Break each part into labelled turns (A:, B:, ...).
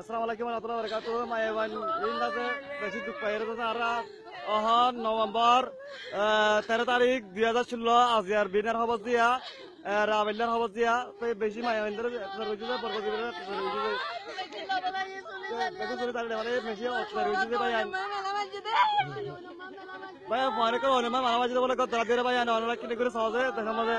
A: আসসালামু আলাইকুম মায়াবান ইন্দাতে দুঃখ পাই রেছে আর নভেম্বর তেরো তারিখ দুই হাজার ষোলো, আজিয়ার বিনার হব দিয়া রাবেলার হব দিয়া। তো বেশি হয়েছে ভাই ভাই অনেক রাতে সহজে দেখা মজা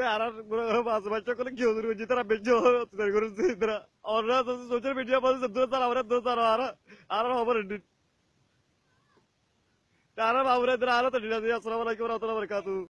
A: তো আর বাস বাচ্চা করে কি হচ্ছে যে তারা বেজো তৈরি করেছে তারা তো সোশ্যাল মিডিয়া বলছে দূর তারা আমরা দূর তারা আর আর খবর তারা বাবুরা তারা আর তো আসসালামু